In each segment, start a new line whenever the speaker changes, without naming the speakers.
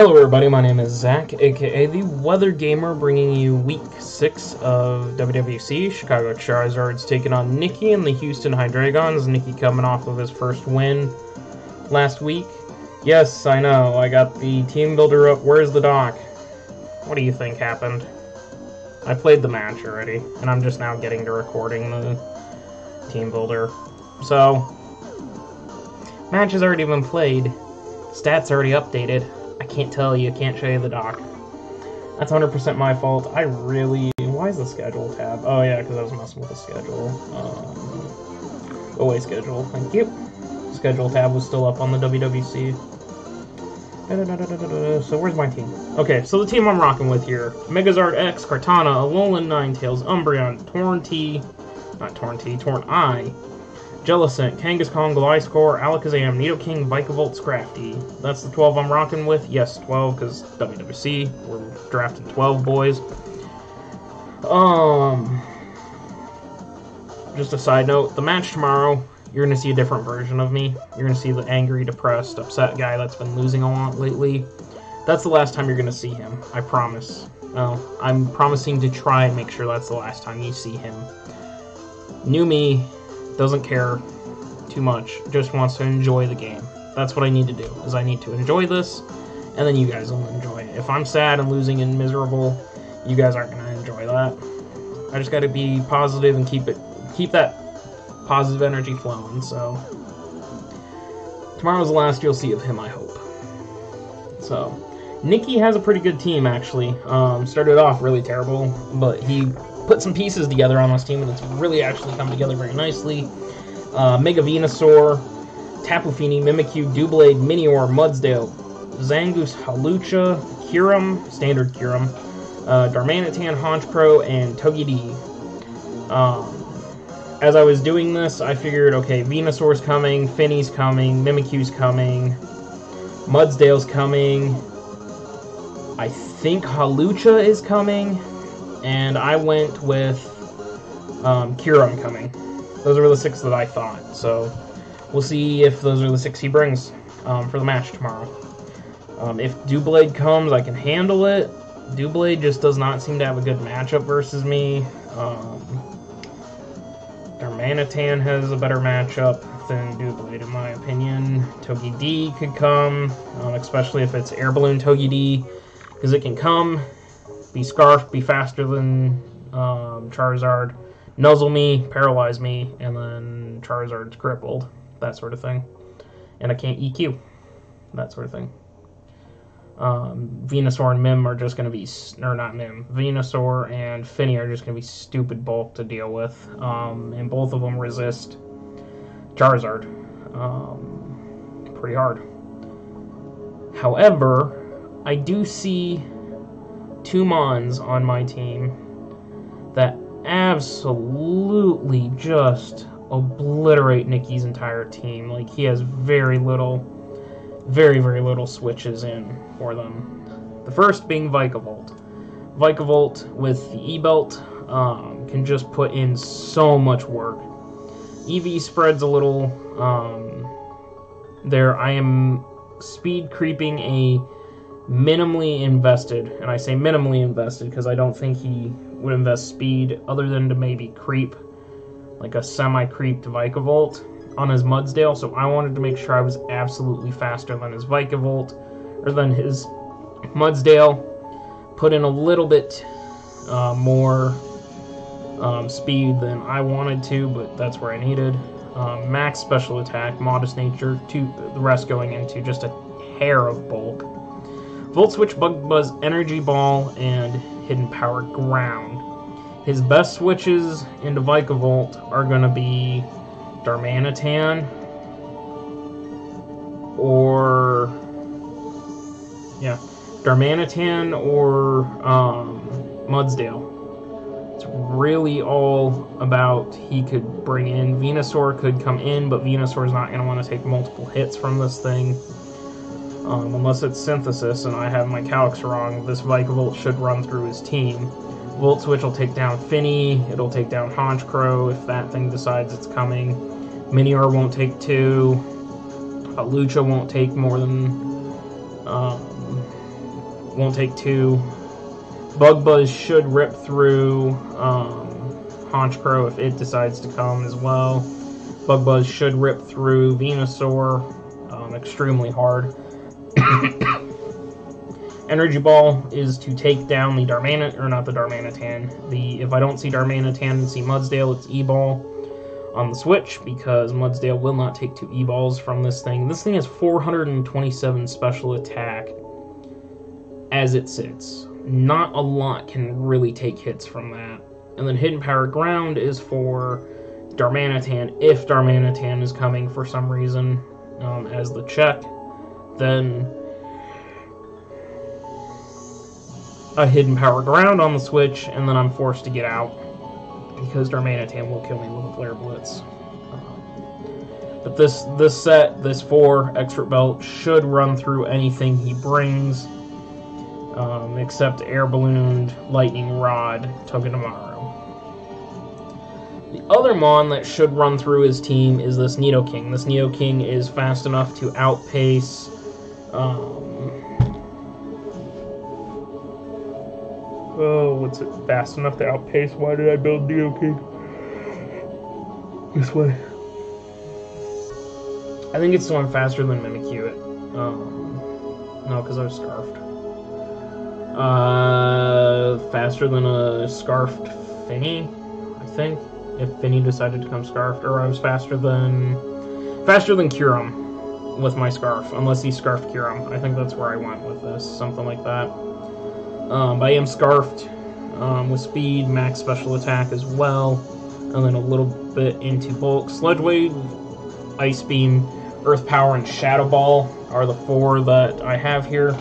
Hello everybody, my name is Zach, aka The Weather Gamer, bringing you week 6 of WWC. Chicago Charizard's taking on Nikki and the Houston Hydreigons. Nikki coming off of his first win last week. Yes, I know, I got the team builder up. Where's the doc? What do you think happened? I played the match already, and I'm just now getting to recording the team builder. So, match has already been played, stats already updated. Can't tell you, can't show you the doc. That's 100% my fault. I really... Why is the schedule tab? Oh yeah, because I was messing with the schedule. Um, away schedule, thank you. Schedule tab was still up on the WWC. So where's my team? Okay, so the team I'm rocking with here. Megazard X, Kartana, Alolan Ninetales, Umbreon, Torn T, not Torn T, Torn I, Jellicent, Kangaskhan, Gliscor, Alakazam, Nidoking, Vikavolt, Scrafty. That's the 12 I'm rocking with. Yes, 12, because WWC. We're drafting 12 boys. Um, just a side note, the match tomorrow, you're going to see a different version of me. You're going to see the angry, depressed, upset guy that's been losing a lot lately. That's the last time you're going to see him. I promise. Well, I'm promising to try and make sure that's the last time you see him. New me doesn't care too much, just wants to enjoy the game. That's what I need to do, is I need to enjoy this, and then you guys will enjoy it. If I'm sad and losing and miserable, you guys aren't going to enjoy that. I just got to be positive and keep it, keep that positive energy flowing, so... Tomorrow's the last you'll see of him, I hope. So, Nikki has a pretty good team, actually. Um, started off really terrible, but he put some pieces together on this team, and it's really actually come together very nicely. Uh, Mega Venusaur, Tapu Fini, Mimikyu, Doublade, Minior, Mudsdale, Zangoose, Hawlucha, Kyurem, Standard Kyurem, uh, Darmanitan, Honchkrow, and Togepi. Um, as I was doing this, I figured, okay, Venusaur's coming, Fini's coming, Mimikyu's coming, Mudsdale's coming, I think Hawlucha is coming, and I went with um, coming. Those were the six that I thought, so we'll see if those are the six he brings um, for the match tomorrow. Um, if Doublade comes, I can handle it. Doublade just does not seem to have a good matchup versus me. Um, Darmanitan has a better matchup than Doublade, in my opinion. Togepi could come, um, especially if it's Air Balloon Togepi, because it can come, be Scarf, be faster than um, Charizard, nuzzle me, paralyze me, and then Charizard's crippled, that sort of thing. And I can't EQ, that sort of thing. Um, Venusaur and Mim are just going to be, or not Mim, Venusaur and Fini are just going to be stupid bulk to deal with. Um, and both of them resist Charizard um, pretty hard. However, I do see two Mons on my team that absolutely just obliterate Nikki's entire team. Like, he has very little, very, very little switches in for them. The first being Vikavolt. Vikavolt with the E-Belt um, can just put in so much work. EV spreads a little. Um, there, I am speed creeping a minimally invested, and I say minimally invested because I don't think he would invest speed other than to maybe creep, like a semi-creeped Vikavolt on his Mudsdale, so I wanted to make sure I was absolutely faster than his Vikavolt, or than his Mudsdale, put in a little bit uh, more um, speed than I wanted to, but that's where I needed. Um, max special attack, modest nature, to the rest going into just a hair of bulk. Volt Switch, Bug Buzz, Energy Ball, and Hidden Power Ground. His best switches into Vikavolt are going to be Darmanitan or yeah, Darmanitan or um, Mudsdale. It's really all about he could bring in. Venusaur could come in, but Venusaur's not going to want to take multiple hits from this thing. Um, unless it's Synthesis and I have my calcs wrong, this Vikavolt should run through his team. Volt Switch will take down Fini, it'll take down Honchkrow if that thing decides it's coming. Minior won't take two. Lucha won't take more than um, won't take two. Bug Buzz should rip through um, Honchkrow if it decides to come as well. Bug Buzz should rip through Venusaur um, extremely hard. Energy Ball is to take down the Darmanitan, or not the Darmanitan. The if I don't see Darmanitan and see Mudsdale, it's E-Ball on the Switch because Mudsdale will not take two E-Balls from this thing. This thing has 427 special attack as it sits. Not a lot can really take hits from that. And then Hidden Power Ground is for Darmanitan if Darmanitan is coming for some reason um, as the check. Then a Hidden Power Ground on the Switch, and then I'm forced to get out because Darmanitan will kill me with a Flare Blitz. But this this set, this four expert belt should run through anything he brings, um, except air ballooned lightning rod Togedemaru. The other Mon that should run through his team is this Nidoking. This Nidoking is fast enough to outpace. Um, oh, what's it? Fast enough to outpace? Why did I build Nidoking? This way. I think it's one faster than Mimikyu. Um, no, because I was scarfed. Uh, faster than a scarfed Fini, I think. If Fini decided to come scarfed, or I was faster than faster than Kyurem with my scarf, unless he scarfed Kyurem. I think that's where I went with this, something like that. Um, I am scarfed um, with speed, max special attack as well, and then a little bit into bulk. Sludge Wave, Ice Beam, Earth Power, and Shadow Ball are the four that I have here.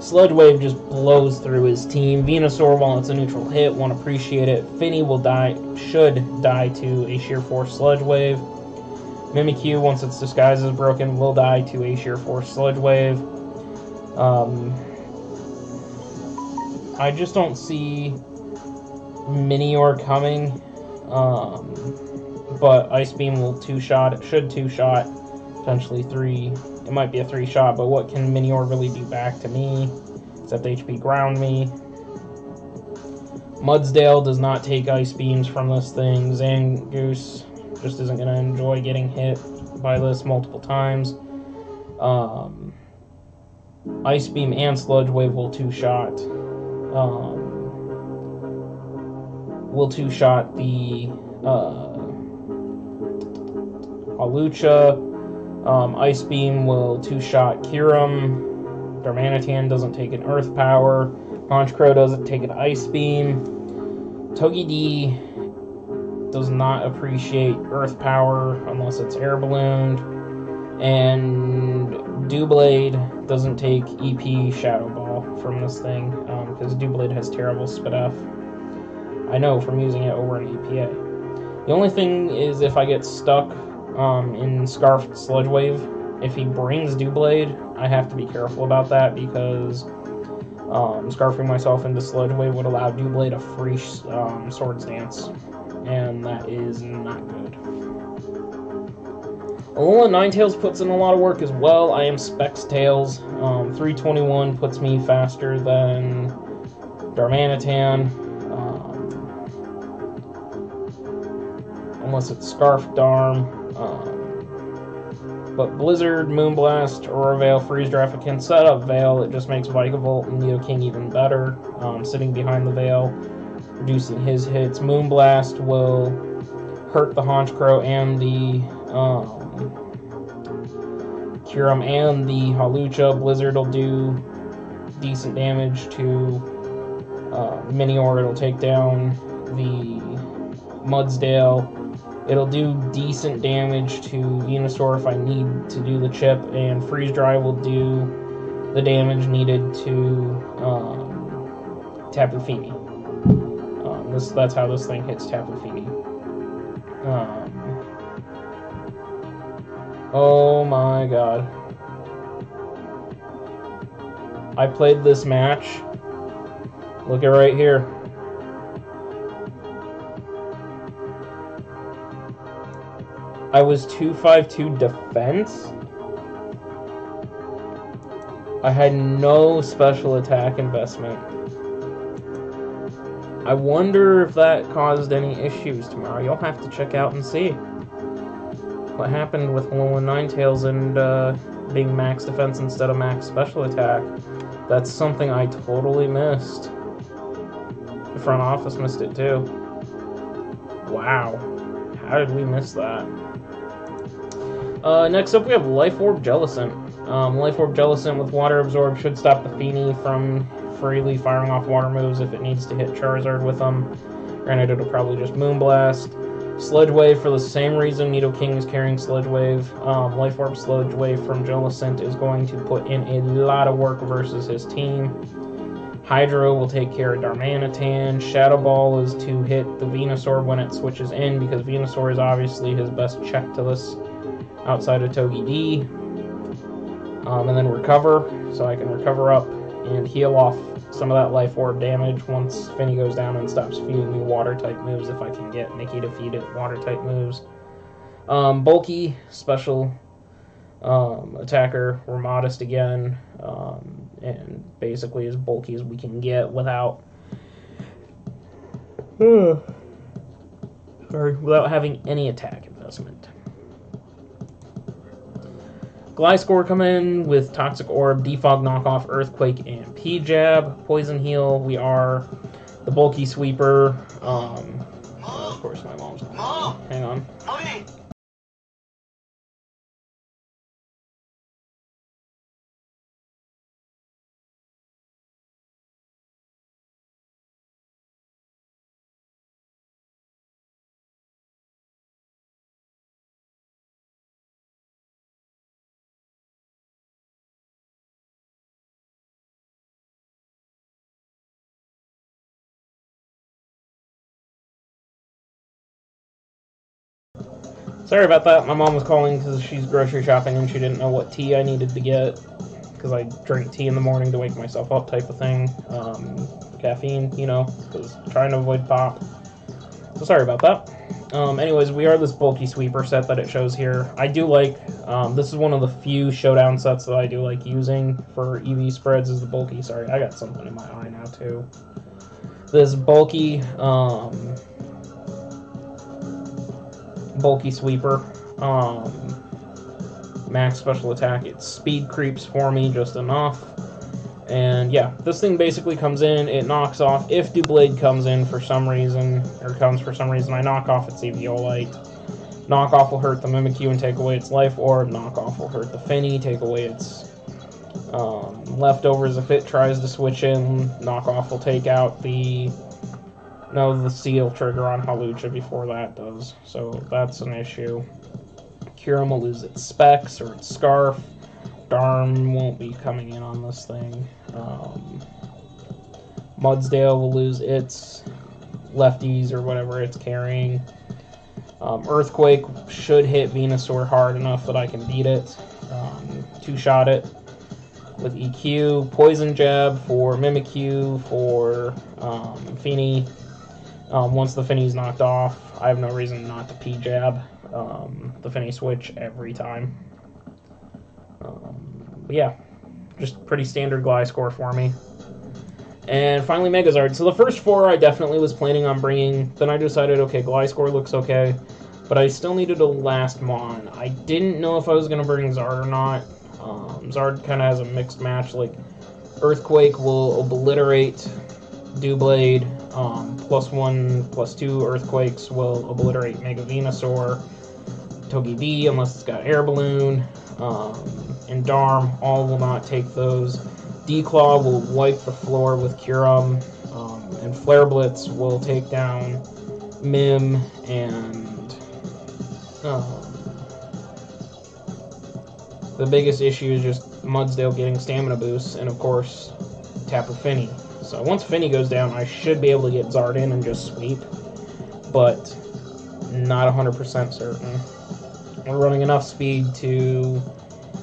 Sludge Wave just blows through his team. Venusaur, while it's a neutral hit, won't appreciate it. Fini will die, should die to a Sheer Force Sludge Wave. Mimikyu, once its disguise is broken, will die to a Sheer Force Sludge Wave. Um, I just don't see Minior coming. Um, but Ice Beam will two shot. It should two shot, potentially three. It might be a three shot, but what can Minior really do back to me? Except HP ground me. Mudsdale does not take ice beams from this thing. Zangoose just isn't going to enjoy getting hit by this multiple times. Um, ice beam and sludge wave will two shot. Um, will two shot the uh, Hawlucha. Um, Ice Beam will two shot Kyurem. Darmanitan doesn't take an Earth Power. Honchkrow doesn't take an Ice Beam. Togepi does not appreciate Earth Power unless it's air ballooned. And Doublade doesn't take EP Shadow Ball from this thing because um, Doublade has terrible Spit off. I know from using it over an EPA. The only thing is if I get stuck um, in Scarfed Sludge Wave, if he brings Doublade, I have to be careful about that because um, scarfing myself into Sludge Wave would allow Doublade a free um, Swords Dance, and that is not good. Alola Ninetales puts in a lot of work as well. I am Specs Tails. Um, 321 puts me faster than Darmanitan. Um, unless it's Scarf Darm. Um, but Blizzard, Moonblast, Aurora Veil, Freeze if it can set up Veil, it just makes Vikavolt and Nidoking even better. Um, sitting behind the Veil, reducing his hits. Moonblast will hurt the Honchkrow and the um, Kyurem and the Hawlucha. Blizzard will do decent damage to uh, Minior. It'll take down the Mudsdale. It'll do decent damage to Venusaur if I need to do the chip, and Freeze Dry will do the damage needed to um, Tapu Fini. This, that's how this thing hits Tapu Fini. Um, oh my god. I played this match. Look at right here. I was 252 defense. I had no special attack investment. I wonder if that caused any issues tomorrow. You'll have to check out and see what happened with Alolan Ninetales and uh, being max defense instead of max special attack. That's something I totally missed. The front office missed it too. Wow. How did we miss that? Uh, next up, we have Life Orb Jellicent. Um, Life Orb Jellicent with Water Absorb should stop the Fini from freely firing off water moves if it needs to hit Charizard with them. Granted, it'll probably just Moonblast. Sludge Wave for the same reason Nidoking is carrying Sludge Wave. Um, Life Orb Sludge Wave from Jellicent is going to put in a lot of work versus his team. Hydro will take care of Darmanitan. Shadow Ball is to hit the Venusaur when it switches in because Venusaur is obviously his best check to this outside of Togepi. Um, and then recover, so I can recover up and heal off some of that life orb damage once Fini goes down and stops feeding me water type moves if I can get Nikki to feed it water type moves. Um, bulky, special um, attacker, we're modest again, um, and basically as bulky as we can get without. Sorry, without having any attack investment. Gliscor come in with Toxic Orb, Defog Knockoff, Earthquake, and P-Jab. Poison Heal, we are the Bulky Sweeper. Um, of course, my mom's me. Hang on. Sorry about that. My mom was calling because she's grocery shopping and she didn't know what tea I needed to get because I drink tea in the morning to wake myself up, type of thing. Um, caffeine, you know, because trying to avoid pop. So sorry about that. Um, anyways, we are this bulky sweeper set that it shows here. I do like. Um, this is one of the few showdown sets that I do like using for EV spreads. Is the bulky? Sorry, I got something in my eye now too. This bulky. Um, bulky sweeper. Um, max special attack. It speed creeps for me just enough. And yeah, this thing basically comes in, it knocks off. If Doublade comes in for some reason, or comes for some reason, I knock off its Eviolite. Knockoff will hurt the Mimikyu and take away its life orb. Knockoff will hurt the Fini, take away its um, leftovers if it tries to switch in. Knockoff will take out the no, the seal trigger on Hawlucha before that does, so that's an issue. Kyurem will lose its specs or its scarf. Darm won't be coming in on this thing. Um, Mudsdale will lose its lefties or whatever it's carrying. Um, Earthquake should hit Venusaur hard enough that I can beat it. Um, two shot it with EQ. Poison Jab for Mimikyu, for um, Fini. Um, once the Fini's knocked off, I have no reason not to P-Jab um, the Fini switch every time. Um, yeah, just pretty standard Gliscor for me. And finally, Megazard. So the first four I definitely was planning on bringing. Then I decided, okay, Gliscor looks okay. But I still needed a last Mon. I didn't know if I was going to bring Zard or not. Um, Zard kind of has a mixed match. Like, Earthquake will obliterate Doublade. Um, plus one, plus two Earthquakes will obliterate Mega Venusaur. Togepi, unless it's got Air Balloon. Um, and Darm, all will not take those. Declaw will wipe the floor with Kyurem. Um, and Flare Blitz will take down Mim and. Um, the biggest issue is just Mudsdale getting stamina boosts, and of course, Tapu Fini. So once Fini goes down, I should be able to get Zard in and just sweep, but not 100% certain. We're running enough speed to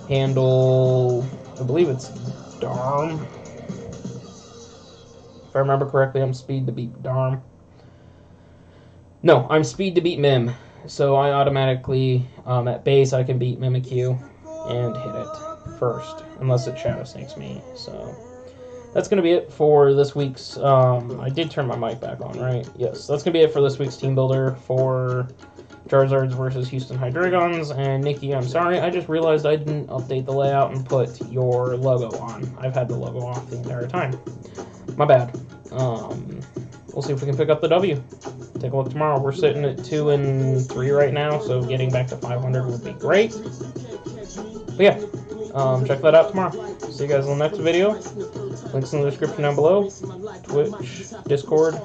handle, I believe it's Darm. If I remember correctly, I'm speed to beat Darm. No, I'm speed to beat Mim. So I automatically, um, at base, I can beat Mimikyu. and hit it first, unless it shadow sneaks me. So that's gonna be it for this week's. Um, I did turn my mic back on, right? Yes, that's gonna be it for this week's team builder for Charizards versus Houston Hydreigons. And Nikki, I'm sorry, I just realized I didn't update the layout and put your logo on. I've had the logo off the entire time. My bad. Um, we'll see if we can pick up the W. Take a look tomorrow. We're sitting at two and three right now, so getting back to 500 would be great. But yeah, um, check that out tomorrow. See you guys in the next video. Links in the description down below. Twitch, Discord.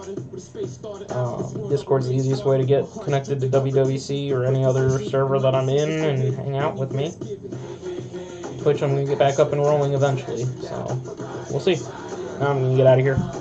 Um, Discord's the easiest way to get connected to WWC or any other server that I'm in and hang out with me. Twitch, I'm going to get back up and rolling eventually, so we'll see. Now I'm going to get out of here.